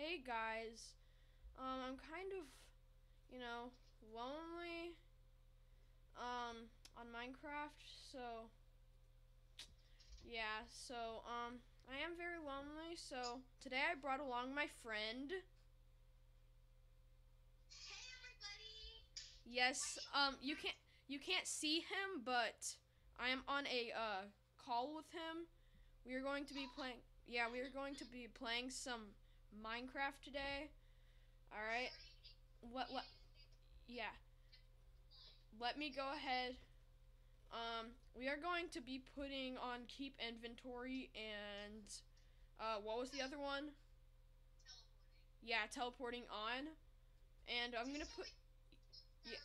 hey guys, um, I'm kind of, you know, lonely, um, on Minecraft, so, yeah, so, um, I am very lonely, so today I brought along my friend. Hey everybody! Yes, um, you can't, you can't see him, but I am on a, uh, call with him. We are going to be playing, yeah, we are going to be playing some Minecraft today. All right. What? What? Yeah. Let me go ahead. Um, we are going to be putting on keep inventory and uh, what was the other one? Teleporting. Yeah, teleporting on. And I'm put. yeah.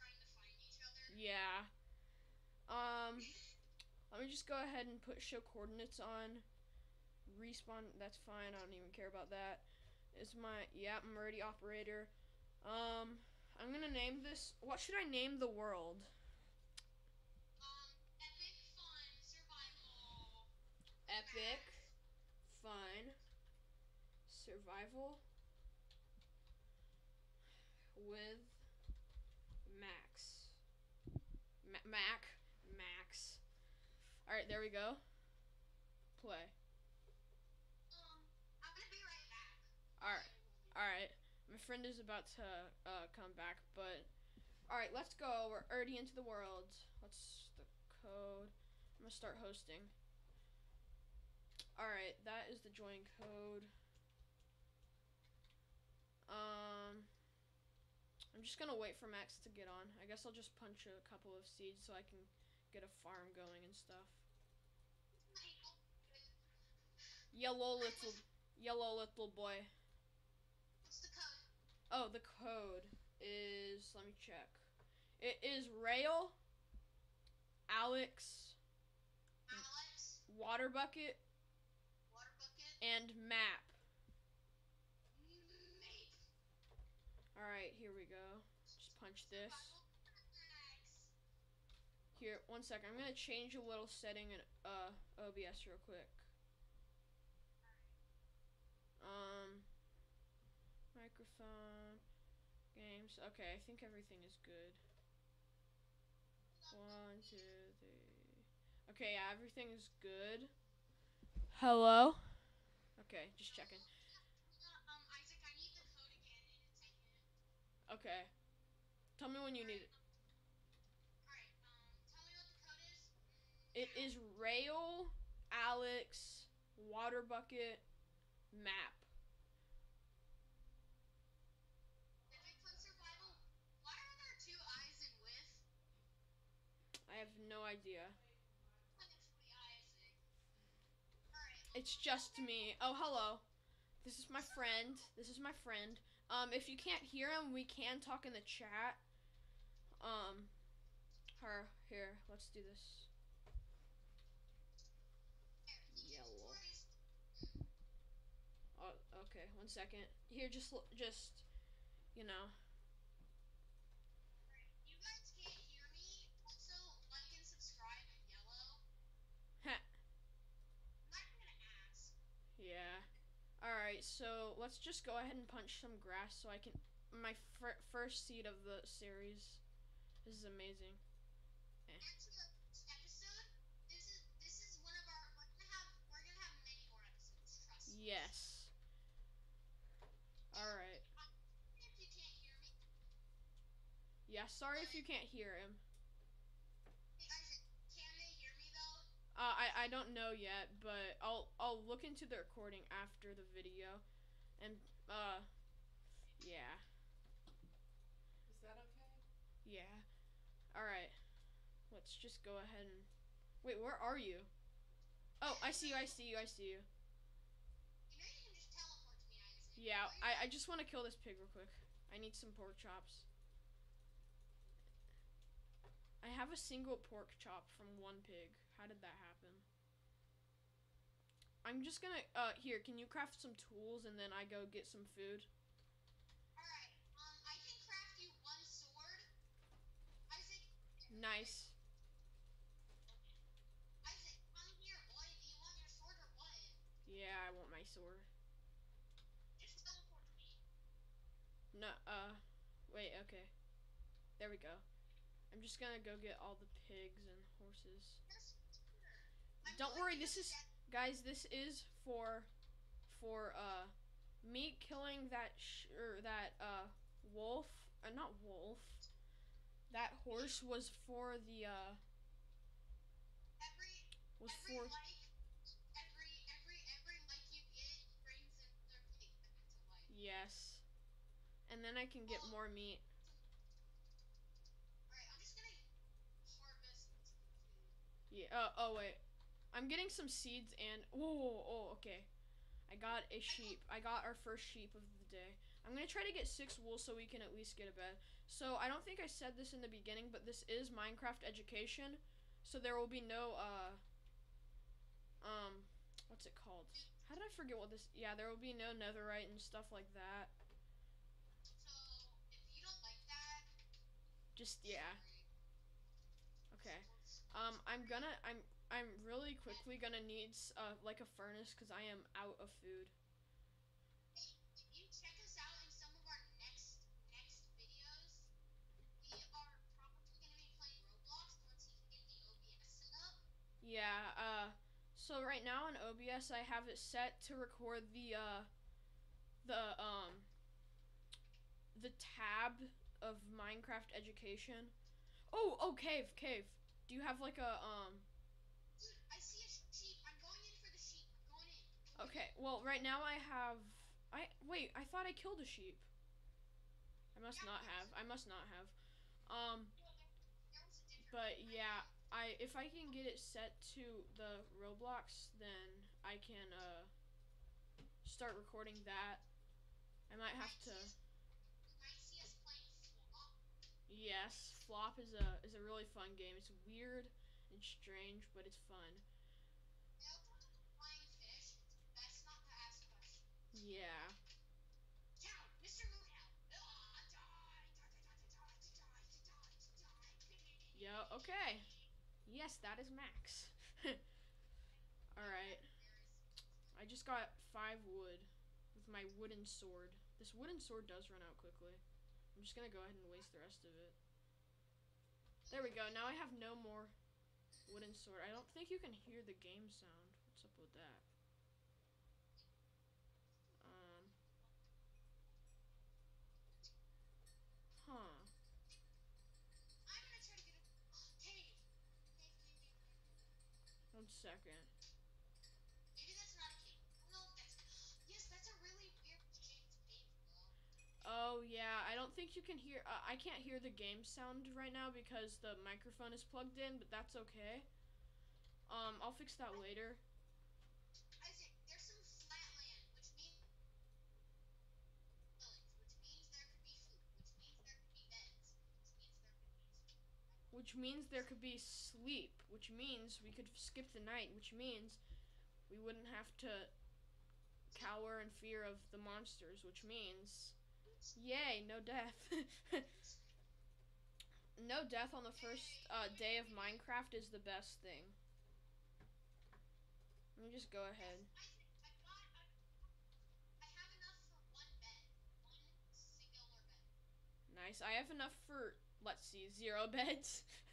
Trying to each other. Yeah. Um, let me just go ahead and put show coordinates on. Respawn. That's fine. I don't even care about that. Is my yeah? I'm already operator. Um, I'm gonna name this. What should I name the world? Um, epic fun survival. Epic, fun, survival with Max. Ma- Mac, Max. All right, there we go. Play. Um, I'm gonna be right back. All right. All right. My friend is about to uh, come back, but all right, let's go. We're already into the world. What's the code? I'm gonna start hosting. All right, that is the join code. Um, I'm just gonna wait for Max to get on. I guess I'll just punch a couple of seeds so I can get a farm going and stuff. Yellow little, yellow little boy. What's the code? Oh, the code is let me check. It is Rail, Alex, Alex, Water Bucket, water bucket, and Map. mate. Alright, here we go. Just punch this. Here, one second. I'm gonna change a little setting in uh OBS real quick. Um microphone games. Okay, I think everything is good. One, two, three. Okay, yeah, everything is good. Hello? Okay, just checking. Okay. Tell me when you need it. It is Rail, Alex, Water Bucket, Map. Epic fun survival. Why are there two eyes in with? I have no idea. It's just me. Oh, hello. This is my friend. This is my friend. Um, if you can't hear him, we can talk in the chat. Um, her here. Let's do this. Yellow. Oh, okay. One second. Here, just, just, you know. All right. So let's just go ahead and punch some grass so I can. My fir- first seed of the series. This is amazing. Back to the episode. This is this is our. Have we're gonna have many more episodes. Yes. All right. If you can't hear me, Yeah. Sorry if you can't hear him. hey Isaac, can they hear me though? Uh, I I don't know yet, but I'll I'll look into the recording after the video, and uh, yeah, Is that okay? yeah. All right. Let's just go ahead and wait. Where are you? Oh, I see you. I see you. I see you. You know you can just teleport to me. Yeah. I I just want to kill this pig real quick. I need some pork chops. I have a single pork chop from one pig. How did that happen? I'm just gonna, uh, here, can you craft some tools and then I go get some food? Alright, um, I can craft you one sword. Isaac. Nice. Isaac, come here, boy. Do you want your sword or what? Yeah, I want my sword. Just teleport to me. No, uh, wait, okay. There we go. I'm just gonna go get all the pigs and horses. Don't worry, this is guys. This is for for uh me killing that sh- or that uh wolf. Uh, not wolf. That horse was for the uh every was every for like every every every like you get brings another pig back to life. yes, and then I can get more meat. Alright, I'm just gonna harvest some food. Yeah. Uh, oh wait, I'm getting some seeds and whoa, whoa, oh okay. I got a sheep. I got our first sheep of the day. I'm gonna try to get six wool so we can at least get a bed. So I don't think I said this in the beginning, but this is Minecraft education. So there will be no uh um what's it called? How did I forget what this? Yeah, there will be no netherite and stuff like that. So if you don't like that, Just yeah. Okay. Um, I'm gonna I'm I'm really quickly gonna need uh like a furnace because I am out of food. Hey, if you check us out in some of our next next videos, we are probably gonna be playing Roblox once you get the OBS set up. Yeah, uh so right now on OBS I have it set to record the uh the um the tab of Minecraft education. Oh, oh cave, cave. Do you have like a um well right now I have I wait, I thought I killed a sheep. I must not have. I must not have. Um But yeah, I if I can get it set to the Roblox, then I can uh start recording that. I might have to. Yes, Flop is a is a really fun game. It's weird and strange, but it's fun. They also have a flying fish. It's best not to ask questions. Yeah. Cow, Mr. Moocow. Ah, die, die, die, die, die, die, die, die. Yo. Okay. Yes, that is Max. All right. I just got five wood with my wooden sword. This wooden sword does run out quickly. I'm just gonna go ahead and waste the rest of it. There we go. Now I have no more wooden sword. I don't think you can hear the game sound. What's up with that? Second. Maybe that's not a cave. I don't know if that's. Yes, that's a really weird cave. Oh yeah, I don't think you can hear. Uh, I can't hear the game sound right now because the microphone is plugged in, but that's okay. Um, I'll fix that later. Isaac, there's some flat land, which means village, which means there could be food, which means there could be sleep, which means we could skip the night, which means we wouldn't have to cower in fear of the monsters, which means yay, no death. no death on the first uh, day of Minecraft is the best thing. Let me just go ahead. Nice. I have enough for let's see, zero beds.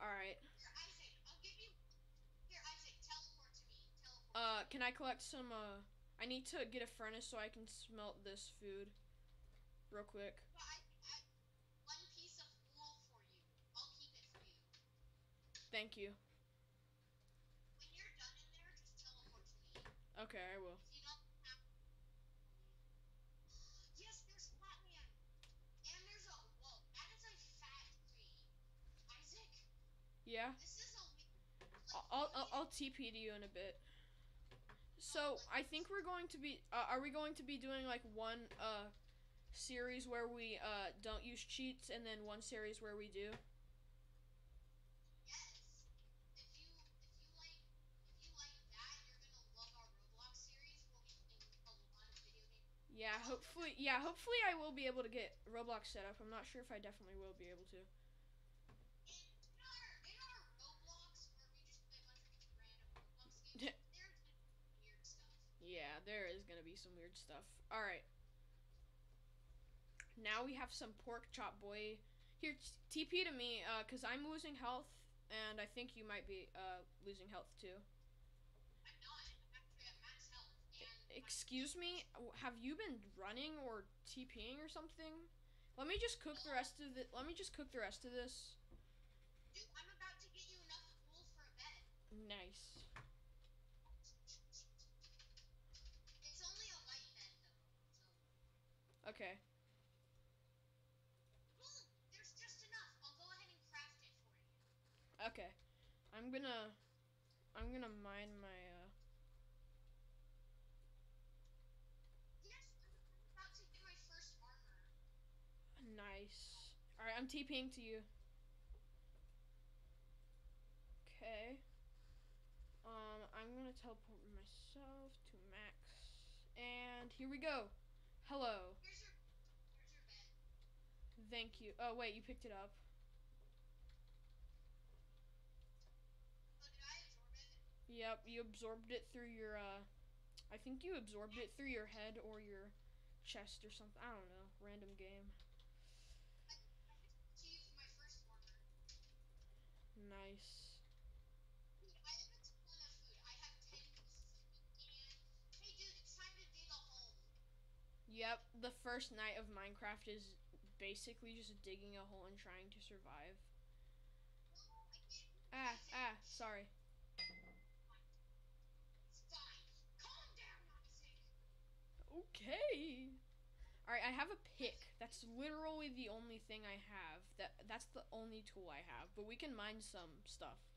All right. Here, Isaac, I'll give you. Here, Isaac, teleport to me. Teleport. Uh, can I collect some? Uh, I need to get a furnace so I can smelt this food, real quick. But I, I, one piece of wool for you. I'll keep it for you. Thank you. When you're done in there, just teleport to me. Okay, I will. If you don't have. Yes, there's flatland. And there's a. Whoa, that is a fat tree. Isaac, Yeah. I'll I'll, I'll, TP to you in a bit. So I think we're going to be. Uh, are we going to be doing like one uh series where we uh don't use cheats and then one series where we do? Yes. If you if you like if you like that, you're gonna love our Roblox series a lot of video games. Yeah. Hopefully. Yeah. Hopefully I will be able to get Roblox set up. I'm not sure if I definitely will be able to. In, in our in our Roblox where we just play a bunch of random Roblox games, there's gonna be weird stuff. Yeah, there is gonna be some weird stuff. All right. Now we have some pork chop, boy. Here, TP to me, uh, cause I'm losing health, and I think you might be uh losing health too. I'm not. I'm max health. Excuse me, have you been running or TPing or something? Let me just cook the rest of the. Let me just cook the rest of this. dude, I'm about to get you enough wool for a bed. Nice. You. Okay. I'm gonna. I'm gonna mine my. uh... Yes, I'm, about to my first armor. Nice. All right, I'm TPing to you. Okay. Um, I'm gonna teleport myself to Max, and here we go. Hello. Thank you. Oh wait, you picked it up. Yep, you absorbed it through your. uh I think you absorbed it through your head or your chest or something. I don't know. Random game. I, I my first armor. Nice. Yep, the first night of Minecraft is basically just digging a hole and trying to survive. Ah, ah, sorry. Okay. All right, I have a pick. That's literally the only thing I have. That that's the only tool I have. But we can mine some stuff.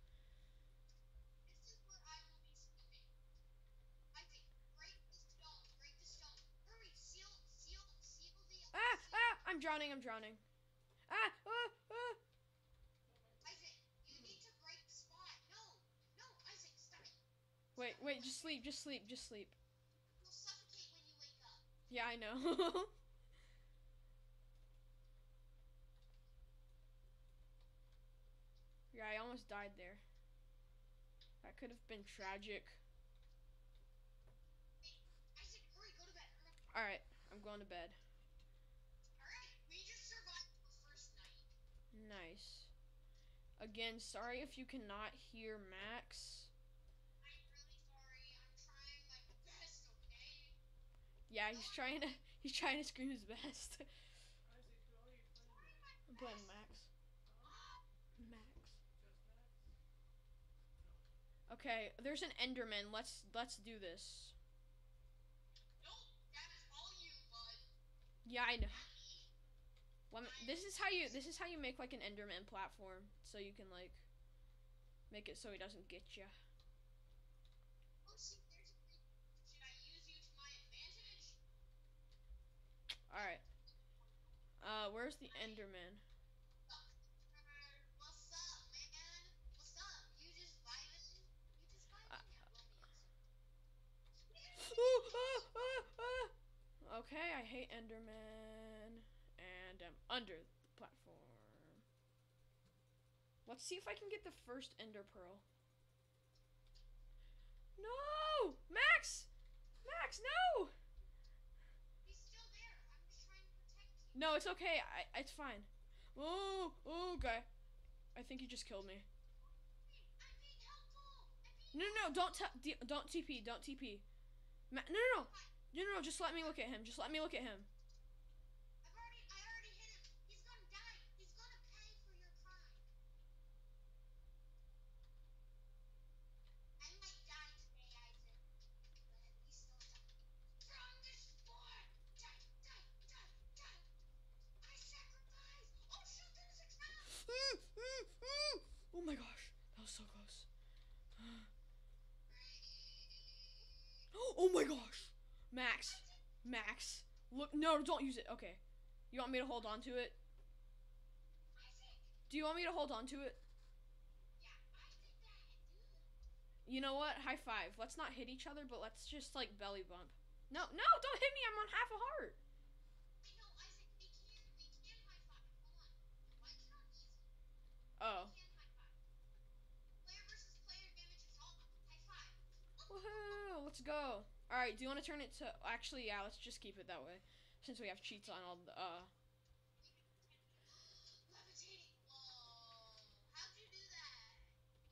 I'm drowning. I'm drowning. Ah, ah, ah. Isaac, you need to break spot. No, no, Isaac, stop it. Wait, wait. Just sleep. Just sleep. Just sleep. You'll suffocate when you wake up. Yeah, I know. yeah, I almost died there. That could have been tragic. Isaac, hurry, go to bed. All right, I'm going to bed. Nice. Again, sorry if you cannot hear Max. I'm really sorry. I'm trying my best, okay? Yeah, he's trying to he's trying to scream his best. Isaac, who are you playing? I'm playing. Max. Ah, Max. Just Max? Okay, there's an Enderman. Let's let's do this. Nope, that is all you, bud. Yeah, I know. Not. Let me, this is how you this is how you make like an Enderman platform, so you can like make it so he doesn't get you. See, there's a green. Should I use you to my advantage? All right. Uh, where's the Enderman? Look. Uh, What's up, man? What's up? You just vibing? You just vibing? Uh, yeah, well, me. Ooh, ah, ah, ah. Okay, I hate Enderman, and I'm under the platform. Let's see if I can get the first Ender Pearl. No, Max, Max, no. He's still there. I'm just trying to protect you. No, it's okay. I, it's fine. Oh, oh, okay. I think you just killed me. No, no, no, don't t- don't TP, don't TP. Ma- no, no, no, no, no, no, just let me look at him. Just let me look at him. Max, Max, look, no, don't use it. Okay, you want me to hold on to it? Do you want me to hold on to it? You know what? High five. Let's not hit each other, but let's just like belly bump. No, no, don't hit me. I'm on half a heart. Oh. Woohoo! Let's go. All right. Do you want to turn it to? Actually, yeah. Let's just keep it that way, since we have cheats on all the. Uh...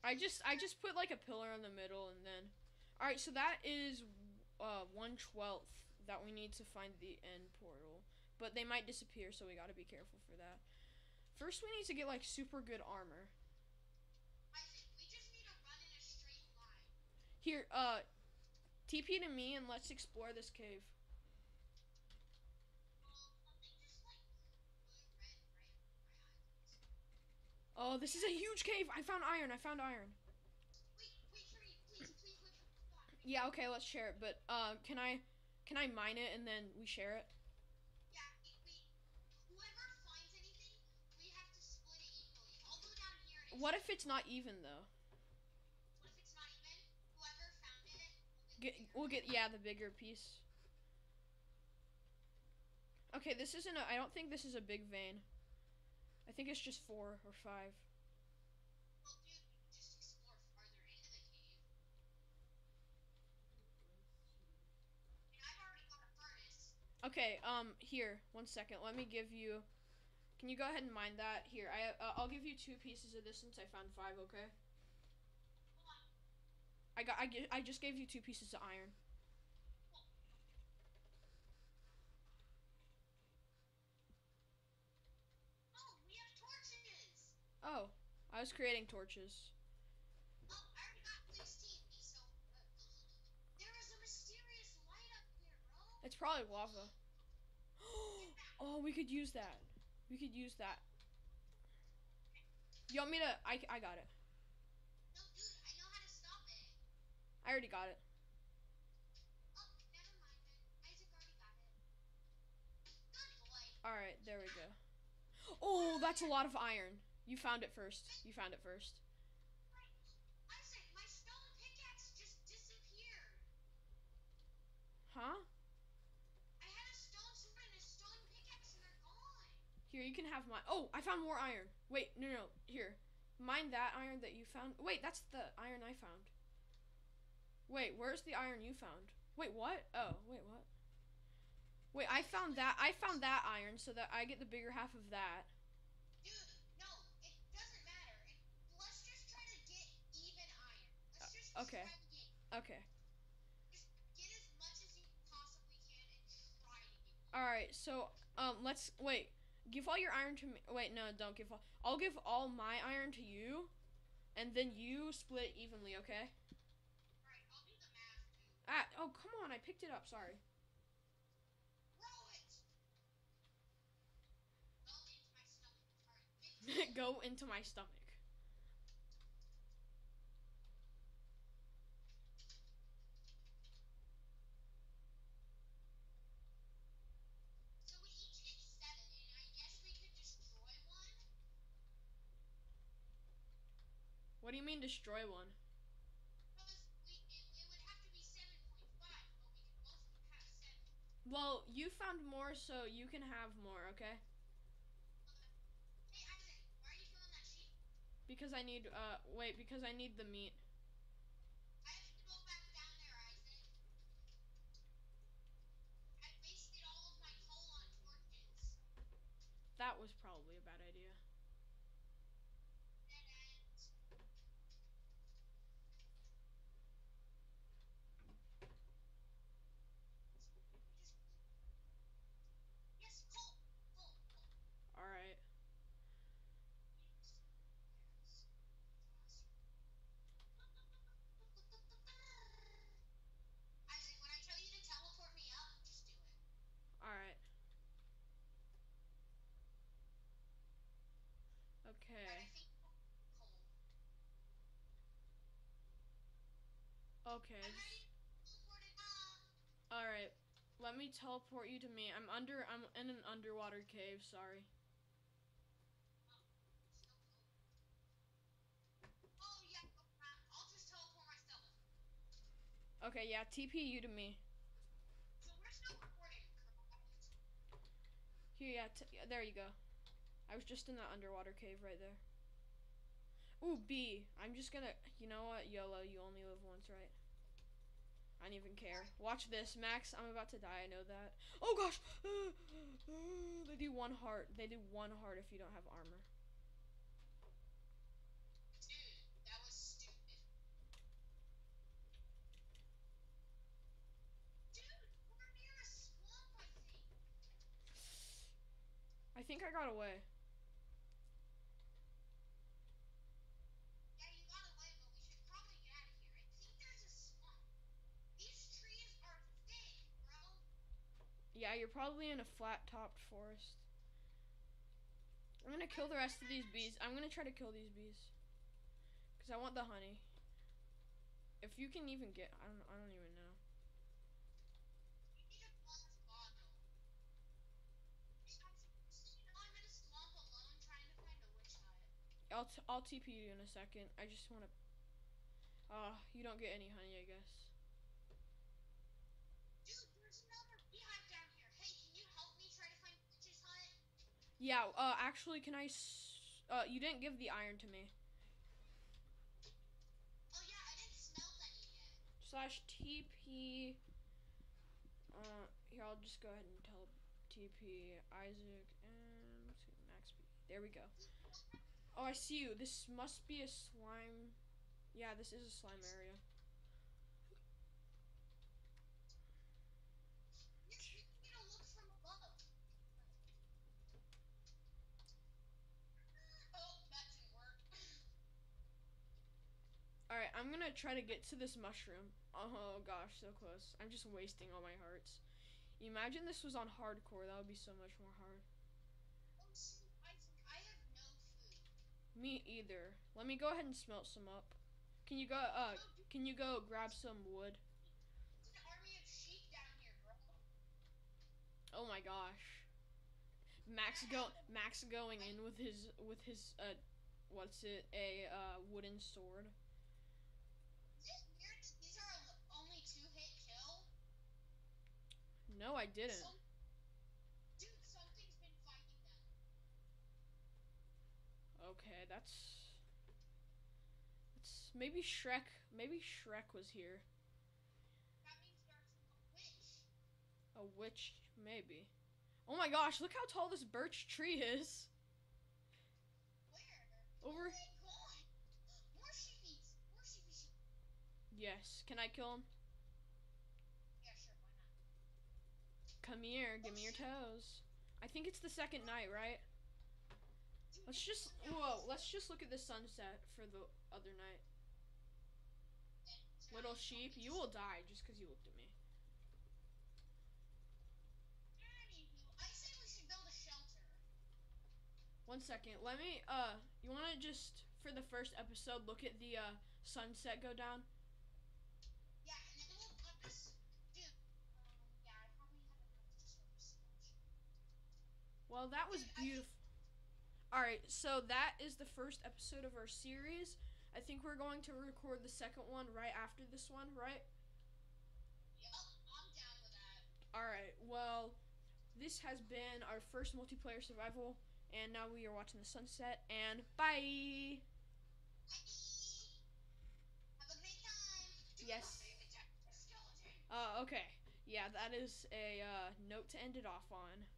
I just I just put like a pillar in the middle and then, all right. So that is uh, one twelfth that we need to find the end portal. But they might disappear, so we gotta be careful for that. First, we need to get like super good armor. Here, uh, TP to me and let's explore this cave. Oh, this is a huge cave. I found iron. I found iron. Yeah, okay, let's share it. But uh, can I can I mine it and then we share it? What if it's not even though? Get we'll get yeah the bigger piece. Okay, this isn't a. I don't think this is a big vein. I think it's just four or five. Okay, um, here, one second. Let me give you. Can you go ahead and mine that? Here, I uh, I'll give you two pieces of this since I found five. Okay. I got. I, I just gave you two pieces of iron. Oh, we have torches. Oh, I was creating torches. Oh, I already got blue steam. So, uh, there is a mysterious light up here, bro. It's probably lava. oh, we could use that. We could use that. You want me to? I, I got it. No, dude, I know how to stop it. I already got it. Oh, never mind then. Isaac already got it. All right, there we go. Oh, that's a lot of iron. You found it first. You found it first. My stone pickaxe just disappeared. Huh? I had a stone sword and a stone pickaxe and they're gone. Here, you can have mine. Oh, I found more iron. Wait, no, no, no. Here, mine that iron that you found. Wait, that's the iron I found. Wait, where's the iron you found? Wait, what? Oh, wait, what? Wait, I found that. I found that iron so that I get the bigger half of that. Dude, no, it doesn't matter. It, let's just try to get even iron. Let's just Uh, okay. destroy the game. Okay. Just get as much as you possibly can and try to get All right. So, um, let's wait. Give all your iron to me. Wait, no, don't give all. I'll give all my iron to you, and then you split evenly. Okay? Alright, I'll do the math, dude. Ah. Oh, come on. I picked it up. Sorry. Go into my stomach. Alright, 15. Go into my stomach. So we each get seven, and I guess we could destroy one. What do you mean destroy one? Well, you found more, so you can have more. Okay? Hey, Isaac, why are you killing that sheep? Because I need. Uh, wait. Because I need the meat. I have to go back down there, Isaac. I wasted all of my coal on torches. That was probably a bad idea. Dead end. Yes, coal, coal, coal. All right. Isaac, when I tell you to teleport me up, just do it. All right. Okay. But I think coal. Okay. I'm just- ready to teleport it up. All right. Let me teleport you to me. I'm under. I'm in an underwater cave. Sorry. Okay. Yeah. TP you to me. So? Here. Yeah. Yeah. There you go. I was just in that underwater cave right there. Ooh, B. I'm just gonna. You know what? YOLO. You only live once, right? I don't even care. Watch this, Max. I'm about to die. I know that. Oh gosh! they do one heart. They do one heart if you don't have armor. Dude, that was stupid. Dude, we're near a swamp, I think. I think I got away. You're probably in a flat topped forest. I'm gonna kill the rest of these bees. I'm gonna try to kill these bees. Cause I want the honey. If you can even get, I don't, I don't even know. To. I'll, t- I'll TP you in a second. I just wanna. Ah, you don't get any honey, I guess. Dude, there's another beehive down here. Hey, can you help me try to find witch's hut? Yeah. Uh, actually, can I? S- uh, you didn't give the iron to me. Oh yeah, I didn't smelt any yet. slash TP. Uh, here I'll just go ahead and tell TP Isaac and Max B. There we go. Oh, I see you. This must be a slime. Yeah, this is a slime area. Yes, you need to look from above. Oh, that didn't work. All right, I'm gonna try to get to this mushroom. Oh gosh, so close. I'm just wasting all my hearts. Imagine this was on hardcore. That would be so much more hard. Me either. Let me go ahead and smelt some up. Can you go? Uh, can you go grab some wood? there's an army of sheep down here, bro. Oh my gosh. Max go Max going in with his with his uh what's it a uh wooden sword. No, I didn't. Some- dude, something's been fighting them. Okay, that's that's maybe Shrek. Maybe Shrek was here. That means there's a witch. A witch, maybe. Oh my gosh, look how tall this birch tree is. Where? Over. Oh my god! More sheepies! More sheepy sheep. Yes. Can I kill him? Yeah, sure, why not? Come here, give me your toes. I think it's the second night, right? Let's just whoa. Let's just look at the sunset for the other night. Little sheep, you will die just because you looked at me. Anywho, I say we should build a shelter. One second. Let me. Uh, you want to just for the first episode look at the uh sunset go down? Yeah, and then we'll put this. Dude, um, yeah, I probably haven't built just for this much. Well, that was Dude, I think- beautiful. All right, so that is the first episode of our series. I think we're going to record the second one right after this one, right? Yup, I'm down with that. All right. Well, this has been our first multiplayer survival, and now we are watching the sunset. And bye. Bye. Have a great time. Do Yes. not save the skeleton. Uh, okay. Yeah, that is a uh, note to end it off on.